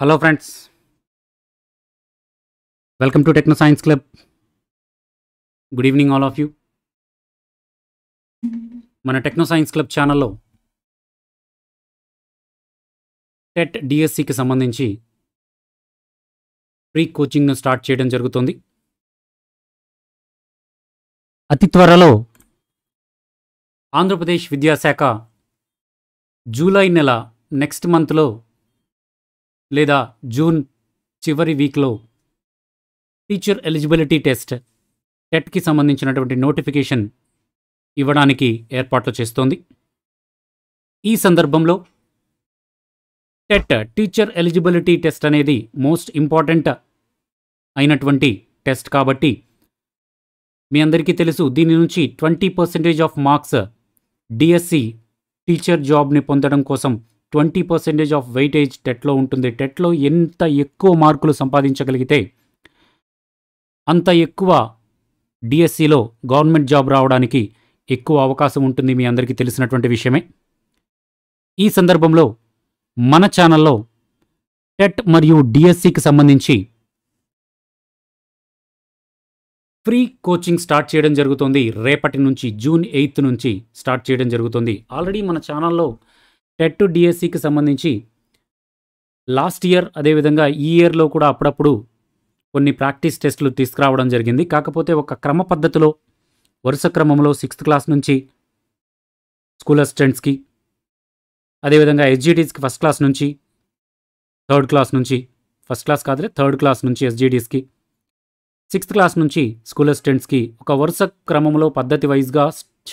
Hello friends welcome to techno science club good evening all of you మన techno science club ఛానల్లో TET డిఎస్సికి సంబంధించి pre కోచింగ్ను start చేయడం జరుగుతుంది. అతి త్వరలో ఆంధ్రప్రదేశ్ విద్యాశాఖ జూలై నెల నెక్స్ట్ మంత్లో లేదా జూన్ చివరి వీక్లో టీచర్ ఎలిజిబిలిటీ టెస్ట్ టెట్కి సంబంధించినటువంటి నోటిఫికేషన్ ఇవ్వడానికి ఏర్పాట్లు చేస్తోంది. ఈ సందర్భంలో టెట్ టీచర్ ఎలిజిబిలిటీ టెస్ట్ అనేది మోస్ట్ ఇంపార్టెంట్ అయినటువంటి టెస్ట్ కాబట్టి మీ అందరికీ తెలుసు దీని నుంచి twenty percentage of marks DSC teacher జాబ్ని పొందడం కోసం ట్వంటీ పర్సెంటేజ్ ఆఫ్ వెయిటేజ్ టెట్లో ఉంటుంది. టెట్లో ఎంత ఎక్కువ మార్కులు సంపాదించగలిగితే అంత ఎక్కువ డిఎస్సిలో గవర్నమెంట్ జాబ్ రావడానికి ఎక్కువ అవకాశం ఉంటుంది మీ అందరికీ తెలిసినటువంటి విషయమే. ఈ సందర్భంలో మన ఛానల్లో టెట్ మరియు డిఎస్సికి సంబంధించి ఫ్రీ కోచింగ్ స్టార్ట్ చేయడం జరుగుతుంది. రేపటి నుంచి జూన్ ఎయిత్ నుంచి స్టార్ట్ చేయడం జరుగుతుంది. ఆల్రెడీ మన ఛానల్లో టెట్ డిఎస్సికి సంబంధించి లాస్ట్ ఇయర్ అదేవిధంగా ఈ ఇయర్లో కూడా అప్పుడప్పుడు కొన్ని ప్రాక్టీస్ టెస్టులు తీసుకురావడం జరిగింది. కాకపోతే ఒక క్రమ పద్ధతిలో వరుస క్రమంలో సిక్స్త్ క్లాస్ నుంచి స్కూల్ అసిస్టెంట్స్కి అదేవిధంగా ఎస్జీడీస్కి ఫస్ట్ క్లాస్ నుంచి థర్డ్ క్లాస్ నుంచి ఫస్ట్ క్లాస్ కాదులే థర్డ్ క్లాస్ నుంచి ఎస్జీడీస్కి సిక్స్త్ క్లాస్ నుంచి స్కూల్ అసిస్టెంట్స్కి ఒక వరుస క్రమంలో పద్ధతి వైజ్గా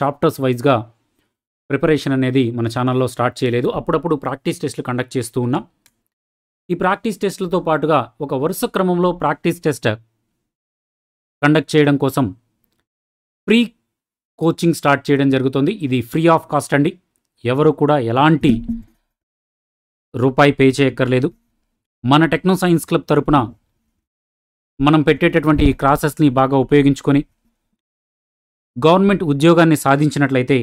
చాప్టర్స్ వైజ్గా ప్రిపరేషన్ అనేది మన ఛానల్లో స్టార్ట్ చేయలేదు. అప్పుడప్పుడు ప్రాక్టీస్ టెస్ట్లు కండక్ట్ చేస్తూ ఉన్నాం. ఈ ప్రాక్టీస్ టెస్టులతో పాటుగా ఒక వరుస క్రమంలో ప్రాక్టీస్ టెస్ట్ కండక్ట్ చేయడం కోసం ప్రీ కోచింగ్ స్టార్ట్ చేయడం జరుగుతుంది. ఇది ఫ్రీ ఆఫ్ కాస్ట్ అండి. ఎవరు కూడా ఎలాంటి రూపాయి పే చేయక్కర్లేదు. మన టెక్నో సైన్స్ క్లబ్ తరపున మనం పెట్టేటటువంటి క్లాసెస్ని బాగా ఉపయోగించుకొని గవర్నమెంట్ ఉద్యోగాన్ని సాధించినట్లయితే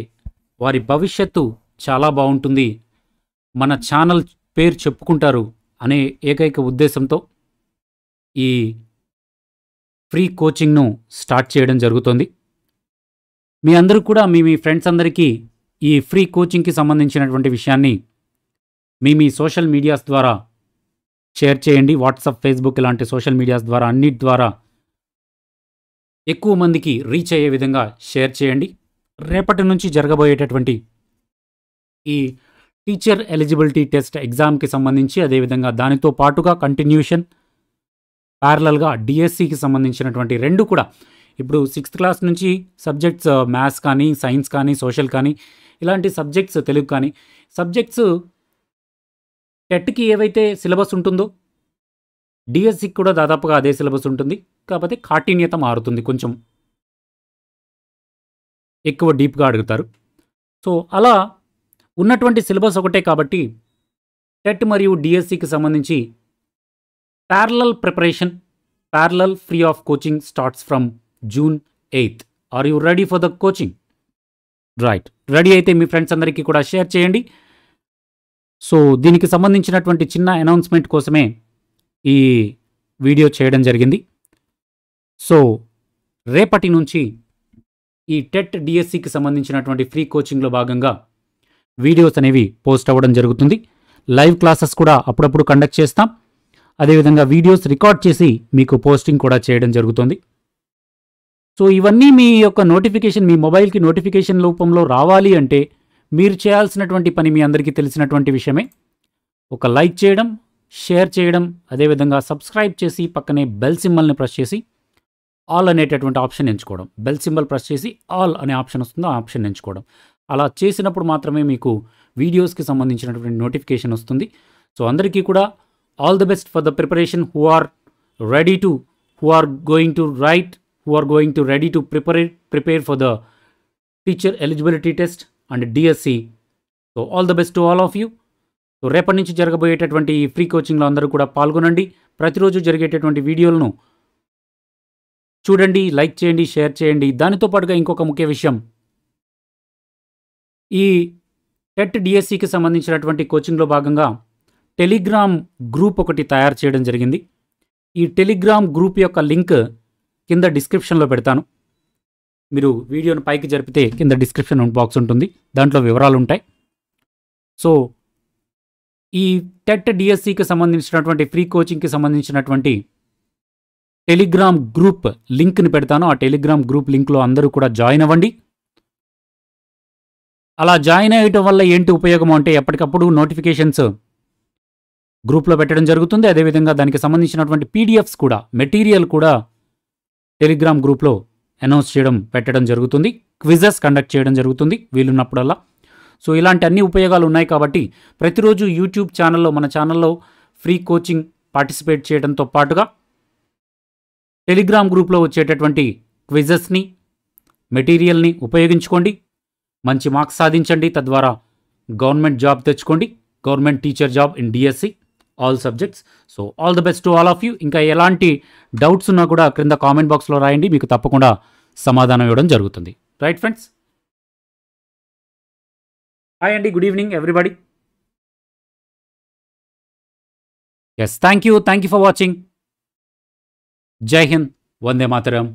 వారి భవిష్యత్తు చాలా బాగుంటుంది. మన ఛానల్ పేరు చెప్పుకుంటారు అనే ఏకైక ఉద్దేశంతో ఈ ఫ్రీ కోచింగ్ను స్టార్ట్ చేయడం జరుగుతుంది. మీ అందరూ కూడా మీ మీ ఫ్రెండ్స్ అందరికీ ఈ ఫ్రీ కోచింగ్కి సంబంధించినటువంటి విషయాన్ని మీ మీ సోషల్ మీడియాస్ ద్వారా షేర్ చేయండి. వాట్సాప్ ఫేస్బుక్ ఇలాంటి సోషల్ మీడియాస్ ద్వారా అన్నిటి ద్వారా ఎక్కువ మందికి రీచ్ అయ్యే విధంగా షేర్ చేయండి. రేపటి నుంచి జరగబోయేటటువంటి ఈ టీచర్ ఎలిజిబిలిటీ టెస్ట్ ఎగ్జామ్కి సంబంధించి అదేవిధంగా దానితో పాటుగా కంటిన్యూషన్ ప్యారలల్గా డిఎస్సికి సంబంధించినటువంటి రెండు కూడా. ఇప్పుడు సిక్స్త్ క్లాస్ నుంచి సబ్జెక్ట్స్ మ్యాథ్స్ కానీ సైన్స్ కానీ సోషల్ కానీ ఇలాంటి సబ్జెక్ట్స్ తెలుగు కానీ సబ్జెక్ట్స్ టెట్కి ఏవైతే సిలబస్ ఉంటుందో డిఎస్సికి కూడా దాదాపుగా అదే సిలబస్ ఉంటుంది. కాకపోతే కాఠిన్యత మారుతుంది కొంచెం. ఎక్కువ డీప్గా అడుగుతారు. సో అలా ఉన్నటువంటి సిలబస్ ఒకటే కాబట్టి టెట్ మరియు డిఎస్సికి సంబంధించి parallel preparation parallel free of coaching starts from June eighth. Are you ready for the coaching? Right. Ready అయితే మీ ఫ్రెండ్స్ అందరికీ కూడా షేర్ చేయండి. సో దీనికి సంబంధించినటువంటి చిన్న అనౌన్స్మెంట్ కోసమే ఈ వీడియో చేయడం జరిగింది. సో రేపటి నుంచి ఈ టెట్ డిఎస్సికి సంబంధించినటువంటి ఫ్రీ కోచింగ్లో భాగంగా వీడియోస్ అనేవి పోస్ట్ అవ్వడం జరుగుతుంది. లైవ్ క్లాసెస్ కూడా అప్పుడప్పుడు కండక్ట్ చేస్తాం. అదేవిధంగా వీడియోస్ రికార్డ్ చేసి మీకు పోస్టింగ్ కూడా చేయడం జరుగుతుంది. సో ఇవన్నీ మీ యొక్క నోటిఫికేషన్ మీ మొబైల్కి నోటిఫికేషన్ రూపంలో రావాలి అంటే మీరు చేయాల్సినటువంటి పని మీ అందరికీ తెలిసినటువంటి విషయమే. ఒక లైక్ చేయడం షేర్ చేయడం అదేవిధంగా సబ్స్క్రైబ్ చేసి పక్కనే బెల్ సింబల్ని ప్రెస్ చేసి ఆల్ అనేటటువంటి ఆప్షన్ ఎంచుకోవడం. బెల్ సింబల్ ప్రెస్ చేసి ఆల్ అనే ఆప్షన్ వస్తుందో ఆ ఆప్షన్ ఎంచుకోవడం. అలా చేసినప్పుడు మాత్రమే మీకు వీడియోస్కి సంబంధించినటువంటి నోటిఫికేషన్ వస్తుంది. సో అందరికీ కూడా all the best for the preparation who are ready to who are going to right who are going to ready to prepare prepare for the teacher eligibility test and DSC so all the best to all of you so రేపటి నుంచి జరగబోయేటటువంటి free కోచింగ్లో అందరూ కూడా పాల్గొనండి. ప్రతిరోజు జరిగేటటువంటి వీడియోలను చూడండి like చేయండి షేర్ చేయండి. దానితో పాటుగా ఇంకొక ముఖ్య విషయం. ఈ టెట్ డిఎస్సికి సంబంధించినటువంటి కోచింగ్లో భాగంగా టెలిగ్రామ్ గ్రూప్ ఒకటి తయారు చేయడం జరిగింది. ఈ టెలిగ్రామ్ గ్రూప్ యొక్క లింక్ కింద డిస్క్రిప్షన్లో పెడతాను. మీరు వీడియోను పైకి జరిపితే కింద డిస్క్రిప్షన్ బాక్స్ ఉంటుంది. దాంట్లో వివరాలు ఉంటాయి. సో ఈ టెట్ డిఎస్సికి సంబంధించినటువంటి ఫ్రీ కోచింగ్కి సంబంధించినటువంటి టెలిగ్రామ్ గ్రూప్ లింక్ని పెడతాను. ఆ టెలిగ్రామ్ గ్రూప్ లింక్లో అందరూ కూడా జాయిన్ అవ్వండి. అలా జాయిన్ అయ్యటం వల్ల ఏంటి ఉపయోగం అంటే ఎప్పటికప్పుడు నోటిఫికేషన్స్ గ్రూప్లో పెట్టడం జరుగుతుంది. అదేవిధంగా దానికి సంబంధించినటువంటి పీడిఎఫ్స్ కూడా మెటీరియల్ కూడా టెలిగ్రామ్ గ్రూప్లో అనౌన్స్ చేయడం పెట్టడం జరుగుతుంది. క్విజెస్ కండక్ట్ చేయడం జరుగుతుంది వీలున్నప్పుడల్లా. సో ఇలాంటి అన్ని ఉపయోగాలు ఉన్నాయి కాబట్టి ప్రతిరోజు యూట్యూబ్ ఛానల్లో మన ఛానల్లో ఫ్రీ కోచింగ్ పార్టిసిపేట్ చేయడంతో పాటుగా టెలిగ్రామ్ గ్రూప్లో వచ్చేటటువంటి క్విజెస్ని మెటీరియల్ని ఉపయోగించుకోండి. మంచి మార్క్స్ సాధించండి. తద్వారా గవర్నమెంట్ జాబ్ తెచ్చుకోండి. Government teacher job in DSC all subjects. So all the best to all of you. ఇంకా ఎలాంటి డౌట్స్ ఉన్నా కూడా క్రింద కామెంట్ బాక్స్లో రాయండి. మీకు తప్పకుండా సమాధానం ఇవ్వడం జరుగుతుంది. Right friends? హాయ్ అండి. Good evening everybody. Yes thank you thank you for watching जय हिंद वंदे मातरम